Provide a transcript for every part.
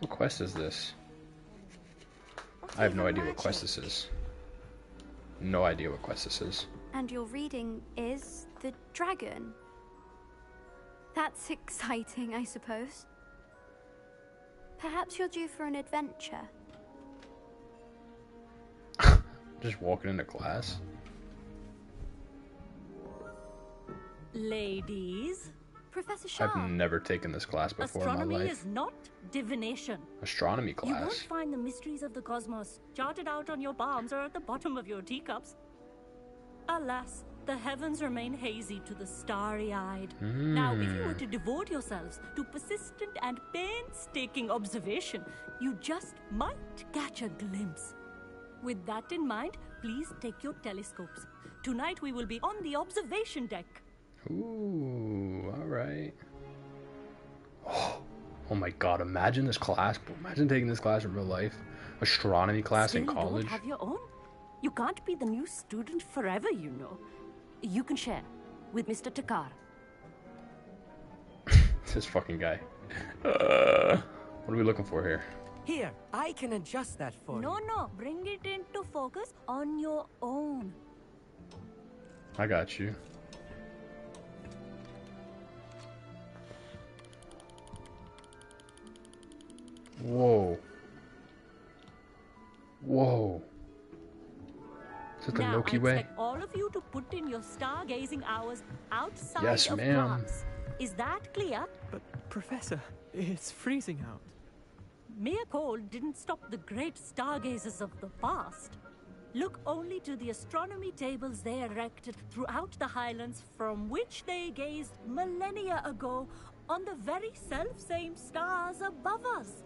What quest is this? I have no idea what quest this is. No idea what quest this is. And your reading is the dragon. That's exciting, I suppose. Perhaps you're due for an adventure. Just walking into class. Ladies, Professor Shah. I've never taken this class before in astronomy my life. Astronomy is not divination. Astronomy class. You won't find the mysteries of the cosmos charted out on your palms or at the bottom of your teacups. Alas, the heavens remain hazy to the starry eyed. Now, if you were to hmm. devote yourselves to persistent and painstaking observation, you just might catch a glimpse. With that in mind, please take your telescopes. Tonight we will be on the observation deck. Ooh, alright. Oh, my god, imagine this class. Imagine taking this class in real life. Astronomy class Still in college. don't have your own? You can't be the new student forever, you know. You can share with Mr. Thakkar. this fucking guy. Uh, what are we looking for here? Here, I can adjust that for you. No, you. no, bring it into focus on your own. I got you. Whoa. Whoa. Is it the now, Milky I Way? expect all of you to put in your stargazing hours outside Yes, of ma'am. class. Is that clear? But, Professor, it's freezing out. Mere cold didn't stop the great stargazers of the past. Look only to the astronomy tables they erected throughout the highlands from which they gazed millennia ago on the very self-same stars above us.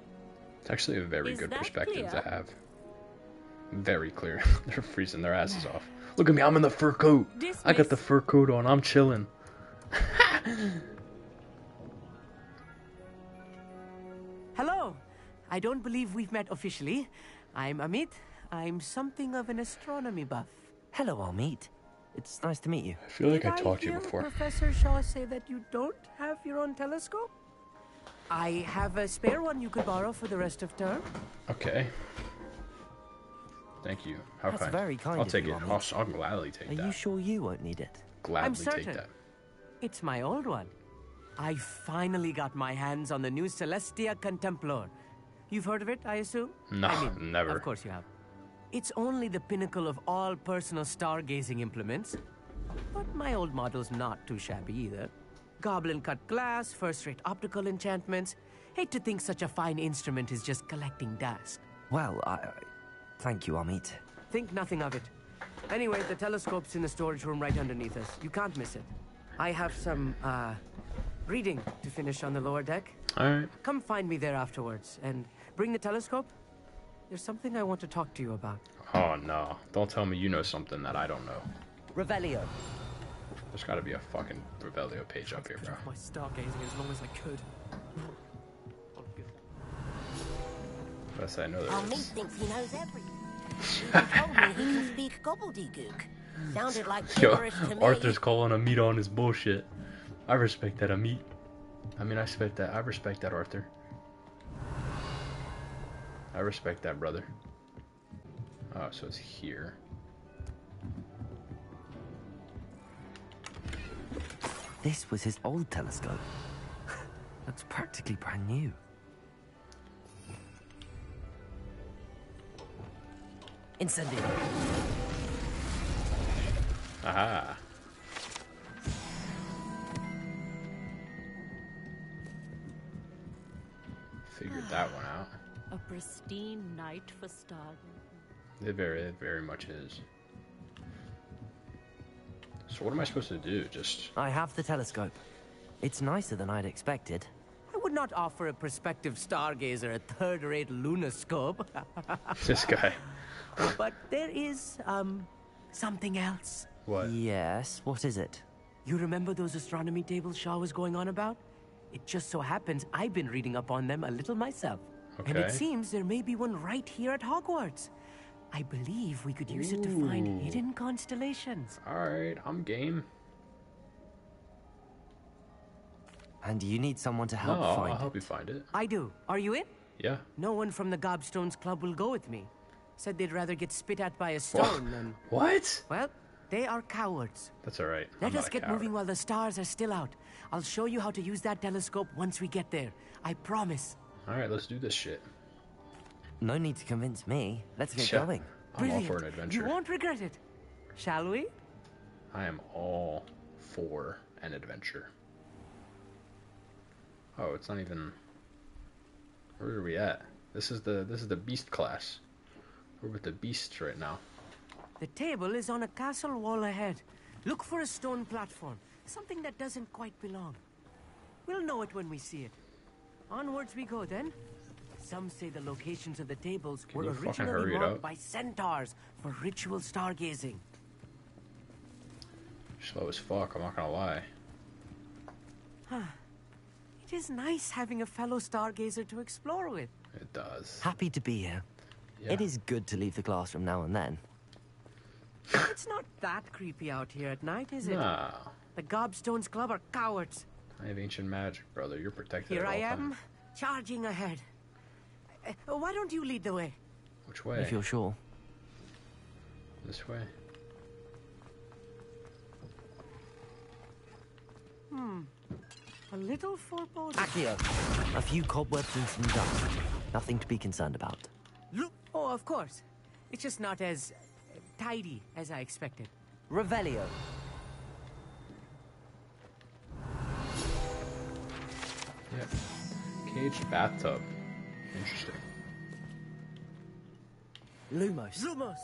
It's actually a very Is good perspective to have. Very clear. They're freezing their asses off. Look at me, I'm in the fur coat. I got the fur coat on. I'm chilling. Hello. I don't believe we've met officially. I'm Amit. I'm something of an astronomy buff. Hello, Amit. It's nice to meet you. I feel like Did I talked to you before. Professor Shah say that you don't have your own telescope? I have a spare one you could borrow for the rest of term. Okay. Thank you. How That's kind. very kind I'll of take it. I'll, I'll gladly take Are that. you sure you won't need it? Gladly take certain. that. It's my old one. I finally got my hands on the new Celestia Contemplor. You've heard of it, I assume? No, I mean, never. Of course you have. It's only the pinnacle of all personal stargazing implements. But my old model's not too shabby either. Goblin cut glass, first rate optical enchantments. Hate to think such a fine instrument is just collecting dust. Well, I. I- Thank you, Amit. Think nothing of it. Anyway, the telescope's in the storage room right underneath us. You can't miss it. I have some, uh, reading to finish on the lower deck. Alright. Come find me there afterwards and bring the telescope. There's something I want to talk to you about. Oh no. Don't tell me you know something that I don't know. Revelio. There's gotta be a fucking Revelio page up here, Put bro. my stargazing as long as I could. Oh, good. Best I know Our there meat is. thinks he knows everything. He told me he can speak gobbledygook. Sounded like Yo, gibberish to me. Arthur's calling Amit on his bullshit. I respect that, Amit. I mean, I respect that. I respect that, Arthur. I respect that, brother. Oh, so it's here. This was his old telescope. Looks practically brand new. Incendio. Aha. Figured that one out. A pristine night for stargazing. It very, it very much is. So what am I supposed to do? Just I have the telescope. It's nicer than I'd expected. I would not offer a prospective stargazer a third-rate lunascope, this guy. but there is, um, something else. What? Yes, what is it? You remember those astronomy tables Shah was going on about? It just so happens I've been reading up on them a little myself. And it seems there may be one right here at Hogwarts. I believe we could use it to find hidden constellations. Alright, I'm game. And you need someone to No, help I'll, find I'll help it. you find it. I do. Are you in? Yeah. No one from the Gobstones Club will go with me. Said they'd rather get spit at by a stone than. What? Well, they are cowards. That's all right. Let I'm us get coward. moving while the stars are still out. I'll show you how to use that telescope once we get there. I promise. All right, let's do this shit. No need to convince me. Let's get Yeah. going. I'm all for an adventure. You won't regret it. Shall we? I am all for an adventure. Oh, it's not even. Where are we at? This is the this is the beast class. We're with the beasts right now. The table is on a castle wall ahead. Look for a stone platform, something that doesn't quite belong. We'll know it when we see it. Onwards we go then. Some say the locations of the tables Can were originally hurry marked up? by centaurs for ritual stargazing. Slow as fuck. I'm not gonna lie. Huh. It is nice having a fellow stargazer to explore with. It does. Happy to be here. Yeah. It is good to leave the classroom now and then. it's not that creepy out here at night, is it? Nah. The Gobstones Club are cowards. I have ancient magic, brother. You're protected. Here at I all am, times. charging ahead. Uh, why don't you lead the way? Which way? If you're sure. This way. Hmm. A little foreboding. Accio, a few cobwebs and some dust. Nothing to be concerned about. Look. Oh, of course. It's just not as tidy as I expected. Revelio. Yep. Caged bathtub. Interesting. Lumos. Lumos.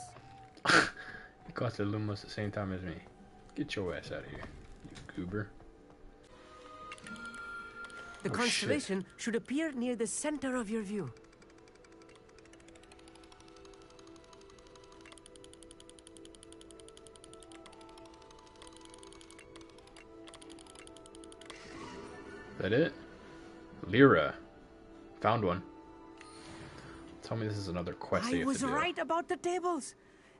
You got the Lumos at the same time as me. Get your ass out of here, you goober. The Oh, shit. constellation should appear near the center of your view. That it? Lyra. Found one. Tell me this is another quest I you have was to do. right about the tables.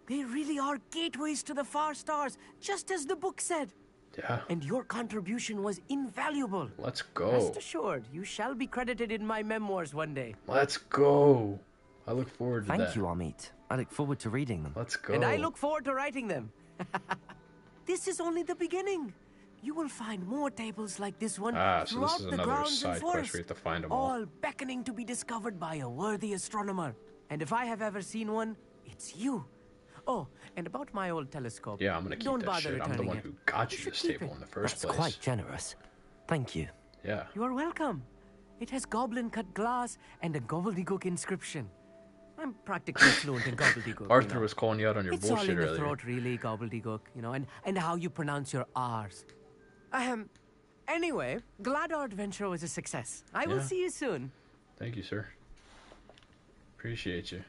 They really are gateways to the far stars, just as the book said. Yeah. And your contribution was invaluable. Let's go. Rest assured, you shall be credited in my memoirs one day. Let's go. I look forward to Thank that. you, Amit. I look forward to reading them. Let's go. And I look forward to writing them. this is only the beginning. You will find more tables like this one Ah, so this throughout the grounds and quest forests, have to find 'em all. all beckoning to be discovered by a worthy astronomer. And if I have ever seen one, it's you. Oh, and about my old telescope. Yeah, I'm gonna keep Don't that bother shit. I'm the one it. who got You you this table it. in the first That's place. quite generous. Thank you. Yeah. You are welcome. It has goblin cut glass and a gobbledygook inscription. I'm practically fluent in gobbledygook. you Arthur know. was calling you out on your It's all in the earlier. throat, really, gobbledygook, you know, and, and how you pronounce your R's. Ahem. Anyway, glad our adventure was a success. I will Yeah. see you soon. Thank you, sir. Appreciate you.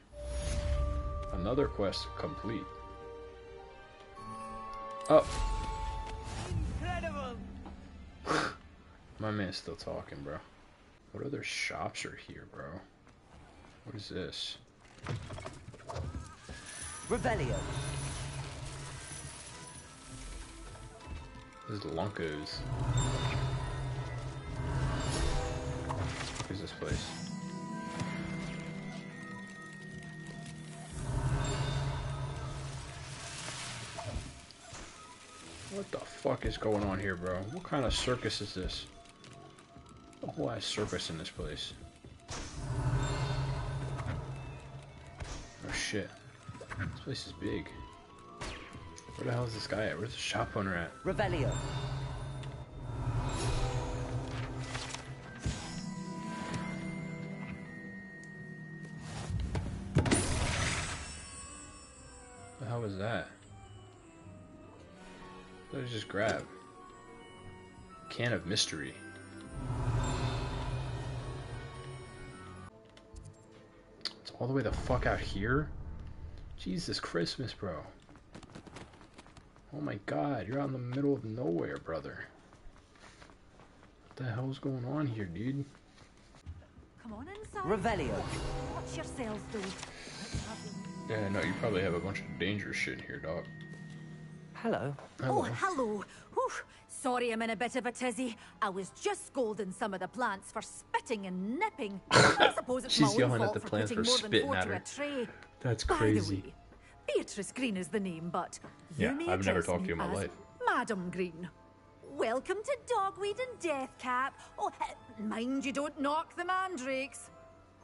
Another quest complete. Oh, Incredible! my man's still talking, bro. What other shops are here, bro? What is this? Revelio. This is Lunko's. What is this place? What the fuck is going on here, bro? What kind of circus is this? Ass circus in this place. Oh shit. This place is big. Where the hell is this guy at? Where's the shop owner at? Revelio. The hell was that? What did I just grab? Can of mystery. It's all the way the fuck out here? Jesus Christmas, bro. Oh my god, you're out in the middle of nowhere, brother. What the hell's going on here, dude? Come on inside. Revelio. Watch yourselves, though. Yeah, no, you probably have a bunch of dangerous shit in here, dog. hello. Oh, hello. Whew. Sorry I'm in a bit of a tizzy. I was just scolding some of the plants for spitting and nipping. I suppose it's She's my own yelling at fault the for plants putting for more than spitting four at to her. a tray. That's By the crazy. way, Beatrice Green is the name, but you Yeah, may I've never talked to you in my life. Madam Green. Welcome to Dogweed and Deathcap. Oh, uh, mind you don't knock the mandrakes.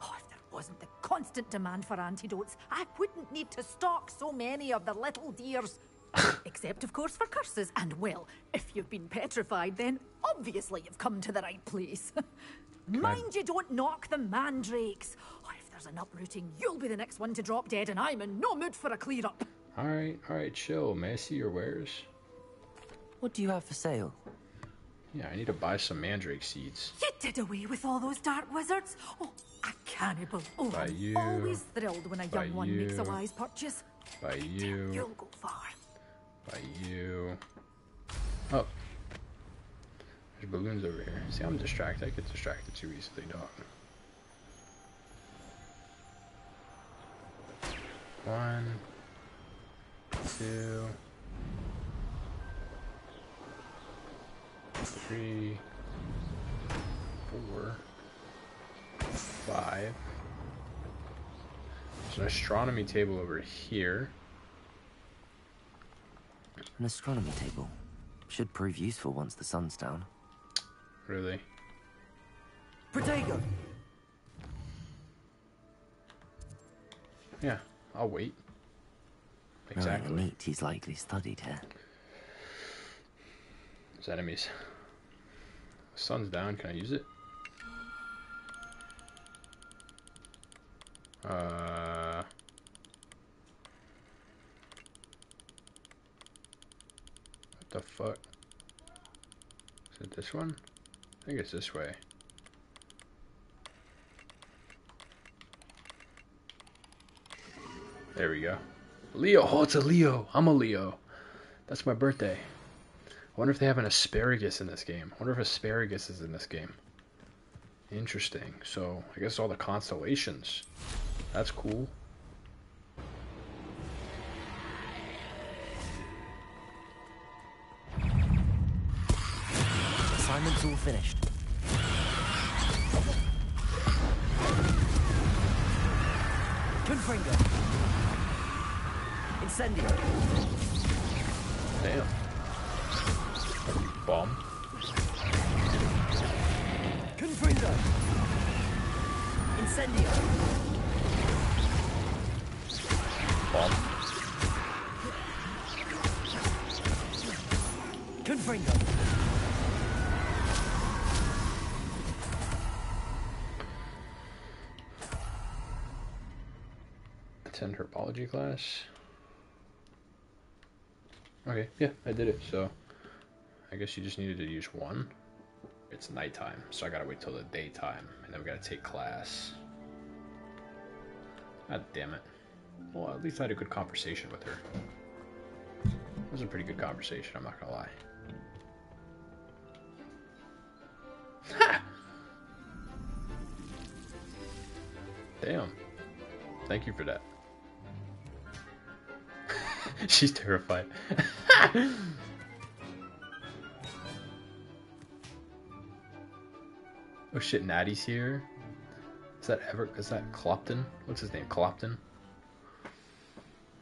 Oh, if there wasn't the constant demand for antidotes, I wouldn't need to stock so many of the little dears. Except, of course, for curses. And, well, if you've been petrified, then obviously you've come to the right place. Mind you don't knock the mandrakes. Oh, there's an uprooting, you'll be the next one to drop dead, and I'm in no mood for a clear up. Alright, alright, chill. May I see your wares? What do you have for sale? Yeah, I need to buy some mandrake seeds. You did away with all those dark wizards. Oh, a cannibal. Oh, By I'm you. always thrilled when a By young one makes a you. wise purchase. By you. You'll go far. By you. Oh. There's balloons over here. See, I'm distracted. I get distracted too easily, dog. One, two, three, four, five. There's an astronomy table over here. An astronomy table. Should prove useful once the sun's down. Really? Protego! Yeah, I'll wait. Exactly. Knowing he's likely studied here. There's enemies. Sun's down. Can I use it? Uh. What the fuck? Is it this one? I think it's this way. There we go. Leo. Oh, it's a Leo. I'm a Leo. That's my birthday. I wonder if they have an asparagus in this game. I wonder if asparagus is in this game. Interesting. So, I guess all the constellations. That's cool. Assignment's all finished. Confringo! Incendio! Damn. Bomb. Confringo! Incendio! Bomb. Confringo! Attend herbology class. Okay, yeah, I did it. So, I guess you just needed to use one. It's nighttime, so I gotta wait till the daytime, and then we gotta take class. God damn it. Well, at least I had a good conversation with her. It was a pretty good conversation, I'm not gonna lie. Ha! Damn. Thank you for that. She's terrified. oh shit, Natty's here. Is that ever? Is that Clopton? What's his name? Clopton?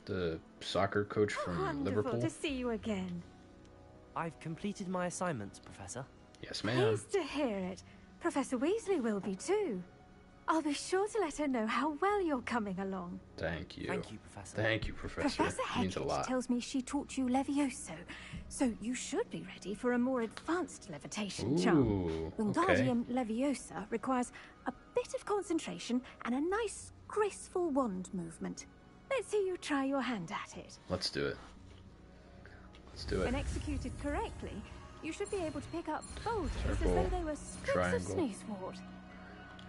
The soccer coach oh, from Wonderful Liverpool. to see you again. I've completed my assignments, Professor. Yes, ma'am. Pleased to hear it. Professor Weasley will be too. I'll be sure to let her know how well you're coming along. Thank you. Thank you, Professor. Thank you, Professor. Professor means a lot. tells me she taught you Levioso, so you should be ready for a more advanced levitation charm. Ooh, okay. Leviosa requires a bit of concentration and a nice, graceful wand movement. Let's see you try your hand at it. Let's do it. Let's do it. When executed correctly, you should be able to pick up boulders Circle, as though they were strips triangle. of sneezewort.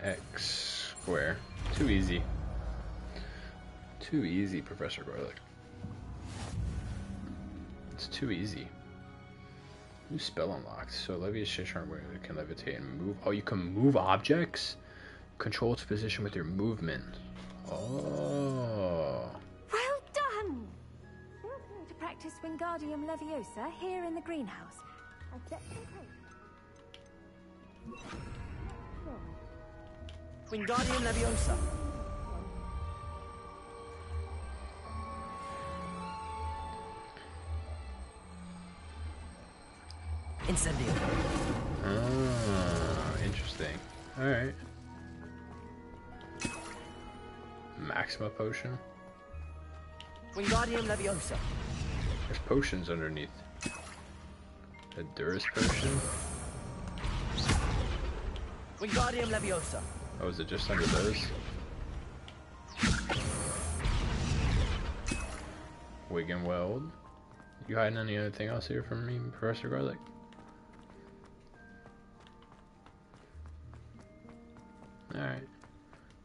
X square. Too easy. Too easy, Professor Garlick. It's too easy. New spell unlocked. So where it can levitate and move. Oh, you can move objects? Control its position with your movement. Oh. Well done! To practice practice Wingardium Leviosa here in the greenhouse. Wingardium Leviosa. Incendio. Ah, interesting. Alright. Maxima potion? Wingardium Leviosa. There's potions underneath. A Durus potion? Wingardium Leviosa. Oh, is it just under those? Wiggenweld. You hiding anything else here from me, Professor Garlick? Alright.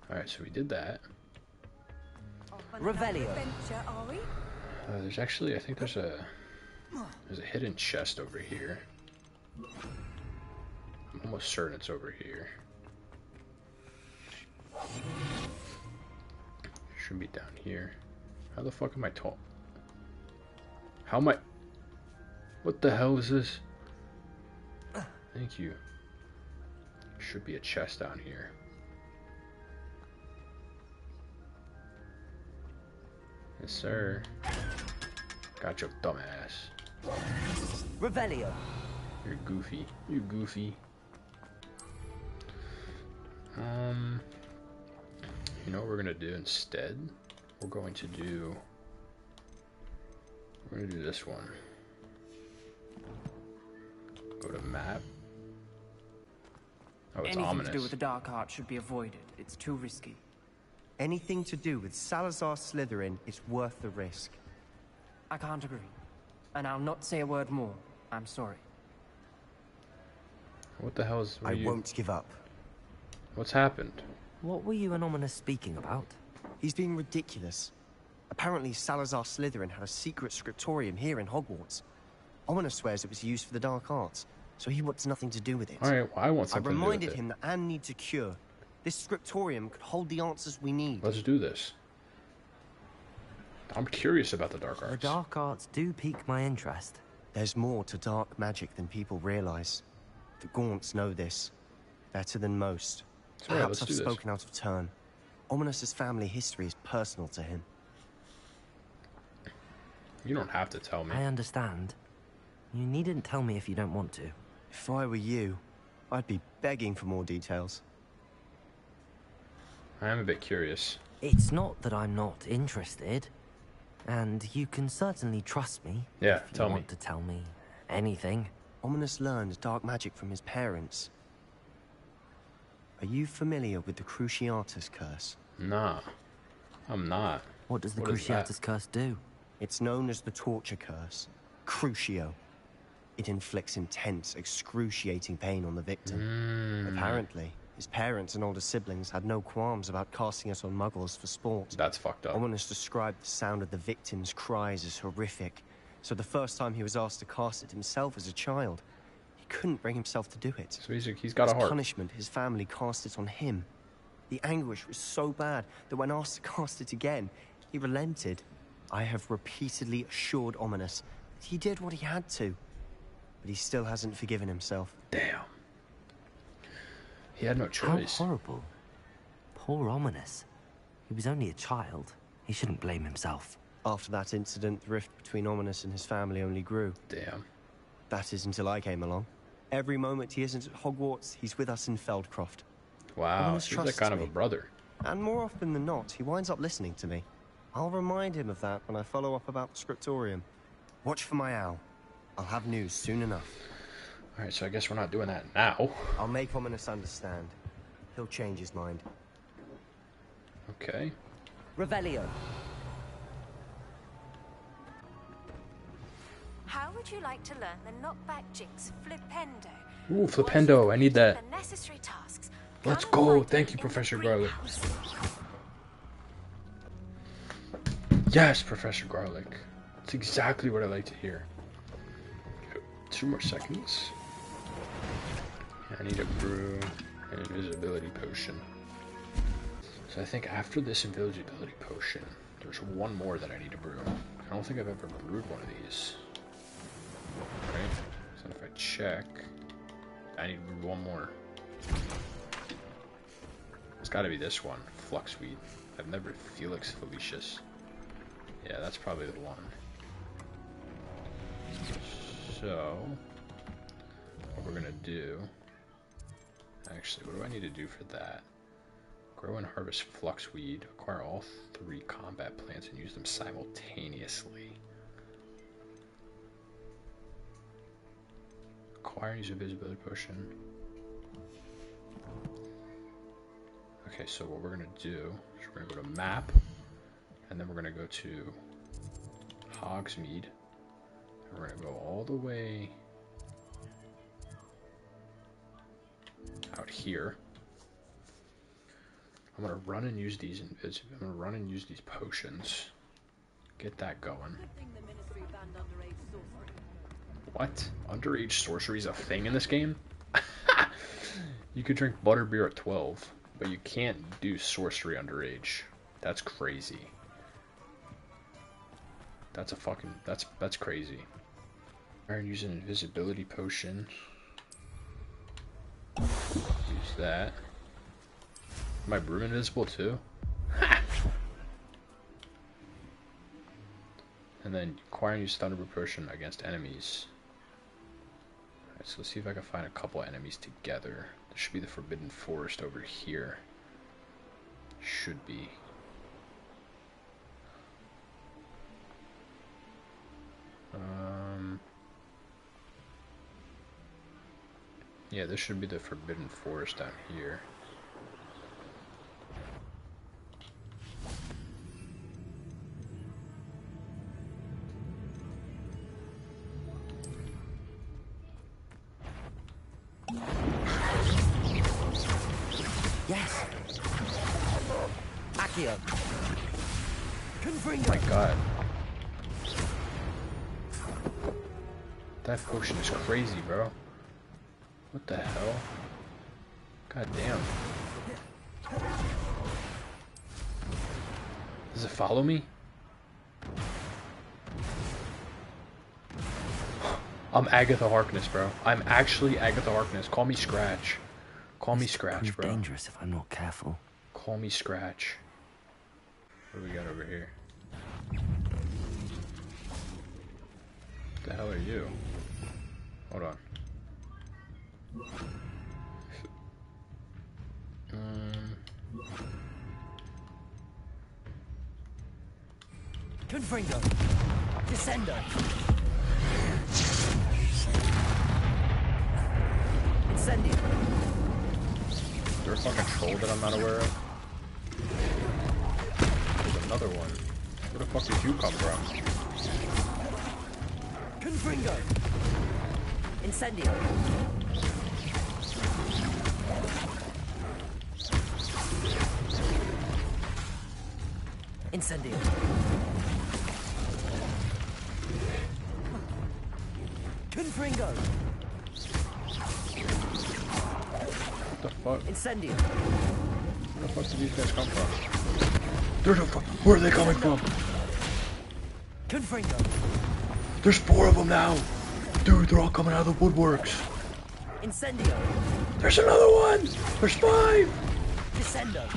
Alright, so we did that. Revelio. Adventure, are we? Uh, there's actually, I think there's a there's a hidden chest over here. I'm almost certain it's over here. Should be down here. How the fuck am I tall? How am I? What the hell is this? Thank you. Should be a chest down here. Yes, sir. Got your dumb ass. Revelio. You're goofy. You're goofy. Um, you know what we're gonna do instead? We're going to do. We're gonna do this one. Go to map. Oh, it's Anything ominous. to do with the dark art should be avoided. It's too risky. Anything to do with Salazar Slytherin is worth the risk. I can't agree. And I'll not say a word more. I'm sorry. What the hell is? what I are you- won't give up. What's happened? What were you and Ominis speaking about? He's being ridiculous. Apparently, Salazar Slytherin had a secret scriptorium here in Hogwarts. Ominis swears it was used for the dark arts, so he wants nothing to do with it. All right, well, I want I something to do with reminded it. him that Anne needs a cure. This scriptorium could hold the answers we need. Let's do this. I'm curious about the dark arts. The arts. dark arts do pique my interest. There's more to dark magic than people realize. The Gaunts know this. Better than most. So, Perhaps I've do this. spoken out of turn. Ominis's family history is personal to him. You don't have to tell me. I understand. You needn't tell me if you don't want to. If I were you, I'd be begging for more details. I am a bit curious. It's not that I'm not interested. And you can certainly trust me. Yeah, if you tell me. want to tell me anything. Ominis learned dark magic from his parents. Are you familiar with the Cruciatus curse? Nah, I'm not. What does the What? Cruciatus curse do? It's known as the torture curse. Crucio. It inflicts intense, excruciating pain on the victim. Mm, Apparently, his parents and older siblings had no qualms about casting it on muggles for sport. that's fucked up. Ominis described the sound of the victim's cries as horrific, so the first time he was asked to cast it himself as a child, couldn't bring himself to do it. So he's, he's got a As heart. punishment, his family cast it on him. The anguish was so bad that when asked to cast it again, he relented. I have repeatedly assured Ominis that he did what he had to, but he still hasn't forgiven himself. Damn. He had no choice. How choice. horrible. Poor Ominis. He was only a child. He shouldn't blame himself. After that incident, the rift between Ominis and his family only grew. Damn. That is until I came along. Every moment he isn't at Hogwarts, he's with us in Feldcroft. Wow, Ominis he's like trusts kind of me. a brother. And more often than not, he winds up listening to me. I'll remind him of that when I follow up about the scriptorium. Watch for my owl. I'll have news soon enough. All right, so I guess we're not doing that now. I'll make Ominis understand. He'll change his mind. Okay. Revelio. Would you like to learn the knockback jinx Flipendo? Ooh, Flipendo, I need that. The necessary tasks. Let's go. Thank you, Professor Garlick. Yes, Professor Garlick. It's exactly what I like to hear. Two more seconds. I need a brew an invisibility potion. So I think after this invisibility potion, there's one more that I need to brew. I don't think I've ever brewed one of these. Right? So if I check, I need one more. It's got to be this one, Fluxweed. I've never Felix Felicis. Yeah, that's probably the one. So, what we're gonna do. Actually, what do I need to do for that? Grow and harvest fluxweed. Acquire all three combat plants and use them simultaneously. Acquire and use a visibility potion. Okay, so what we're gonna do is we're gonna go to map, and then we're gonna go to Hogsmeade. And we're gonna go all the way out here. I'm gonna run and use these. I'm gonna run and use these potions. Get that going. What? Underage sorcery is a thing in this game? you could drink butterbeer at 12, but you can't do sorcery underage. That's crazy. That's a fucking that's that's crazy. Iron use an invisibility potion. Use that. My broom invisible too? and then acquire and use Thunderbrew potion against enemies. So let's see if I can find a couple enemies together. There should be the Forbidden Forest over here. Should be. Um, yeah, this should be the Forbidden Forest down here. Does it follow me? I'm Agatha Harkness, bro. I'm actually Agatha Harkness. Call me Scratch. Call me Scratch, bro. dangerous if I'm not careful. Call me Scratch. What do we got over here? What the hell are you? Hold on. Um, Confringo. Descendo. Incendio. is there a fucking troll that I'm not aware of? There's another one. Where the fuck did you come from? Confringo. Incendio. Incendio. Confringo. What the fuck? Incendio. Where the fuck did these guys come from? There's a fu- Where are they coming from? Confringo. There's four of them now! Dude, they're all coming out of the woodworks. Incendio. There's another one! There's five! Descendo.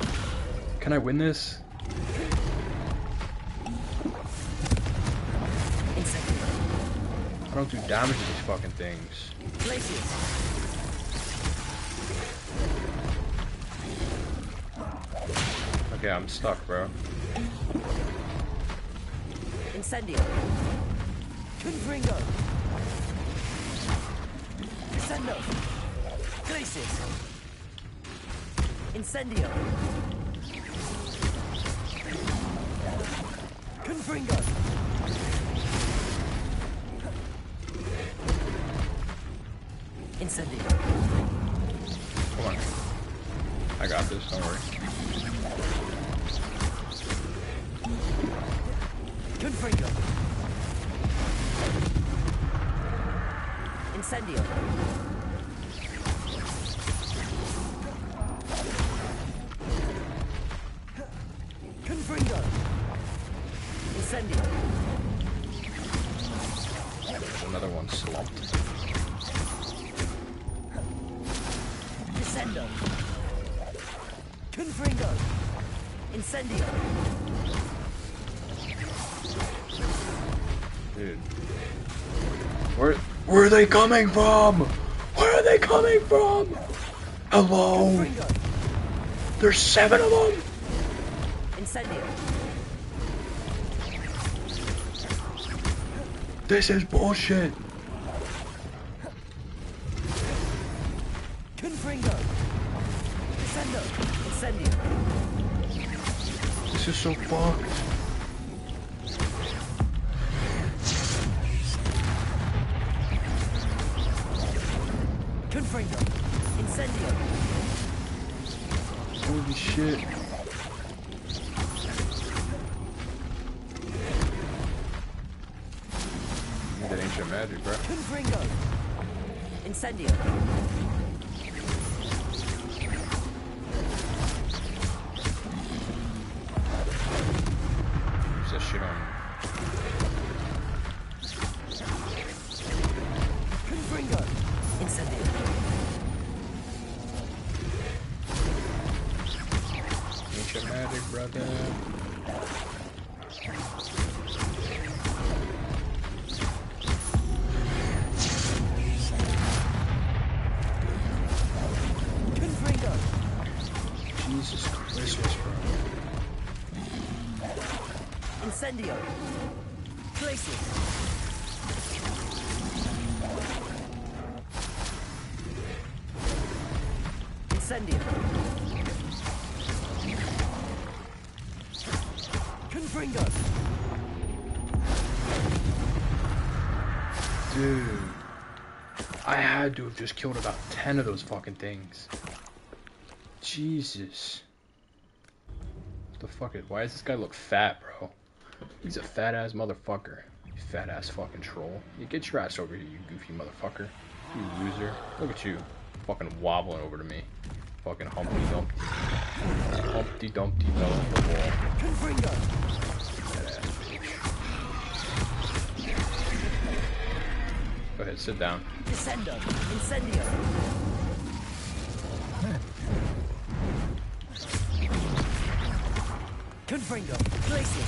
Can I win this? Don't do damage to these fucking things. Glacius. Okay, I'm stuck, bro. Incendio. Confringo. Descendo. Glacius. Incendio. Confringo. Incendio. Come on. I got this, don't worry. Confringo. Incendio. Confringo. Incendio. Where are they coming from? Where are they coming from? Hello? There's seven of them! Incendio. This is bullshit! Confringo. Incendio. This is so fucked. Had to have just killed about 10 of those fucking things. Jesus. What the fuck is, why does this guy look fat, bro? He's a fat ass motherfucker. You fat ass fucking troll. You get your ass over here, you goofy motherfucker. You loser. Look at you. Fucking wobbling over to me. Fucking Humpty Dumpty. Humpty Dumpty fell the wall. Go ahead, sit down. Descendo. Incendio. Confringo. Places.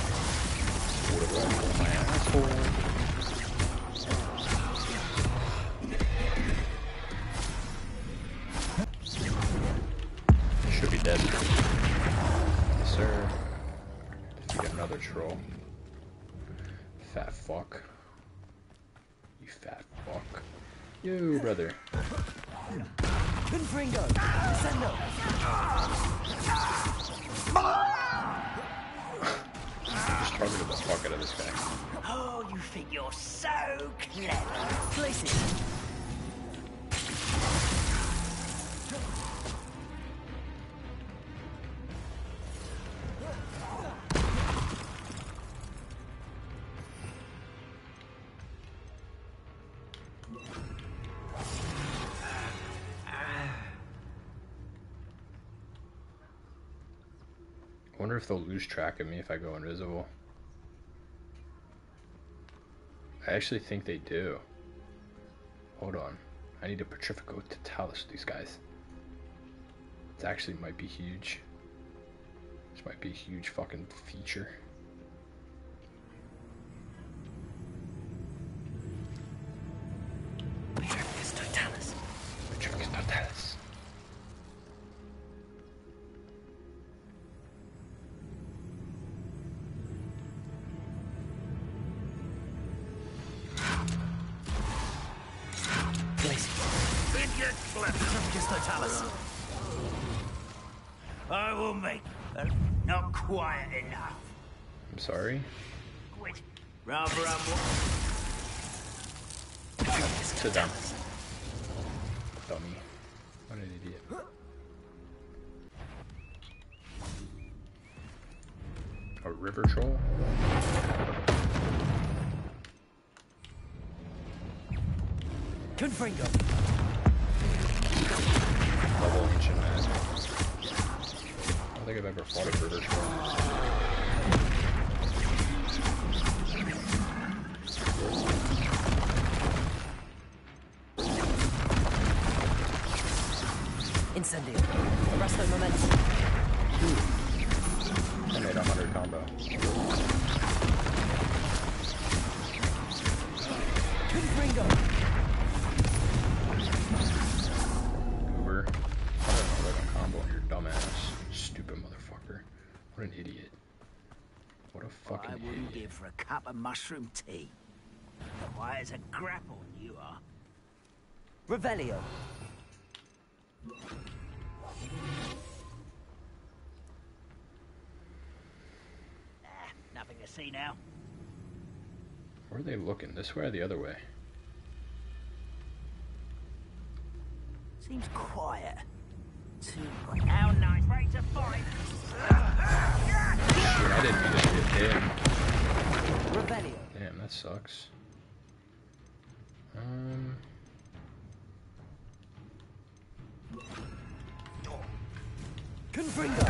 Wonder if they'll lose track of me if I go invisible. I actually think they do. Hold on. I need a Petrificus Totalus with these guys. It actually might be huge. This might be a huge fucking feature. Sit down. Dummy. What an idiot. A river troll? Confringo. Level ancient man. I don't think I've ever fought a river troll. Incendio. Arresto momentum. I made a hundred combo. Confringo. Uber. I don't know what a combo on your dumbass. Stupid motherfucker. What an idiot. What a fucking I wouldn't idiot. give for a cup of mushroom tea. Why, as a grapple you are. Revelio. Ah, nothing to see now. Where are they looking? This way or the other way? Seems quiet. Too quiet. How nice. Ready to fight. Shit, I didn't mean to hit him. Revelio. Damn, that sucks. Um, Confringo.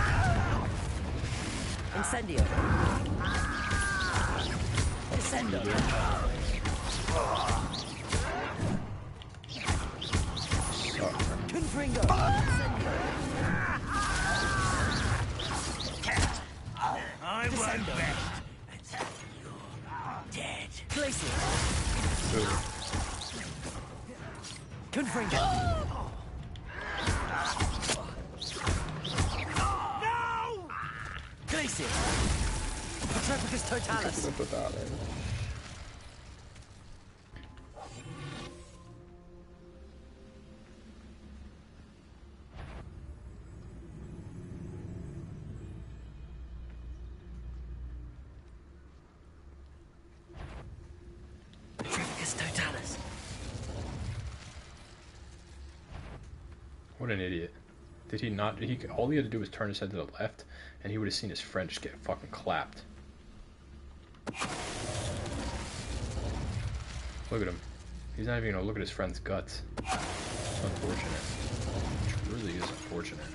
Incendio. Descendo. suck. Confringo. I won't rest until you're dead. Glacius. Ooh. Confringo. Glacius. Petrificus Totalus. Not? He all he had to do was turn his head to the left, and he would have seen his friend just get fucking clapped. Look at him. He's not even gonna look at his friend's guts. It's unfortunate. It really is unfortunate.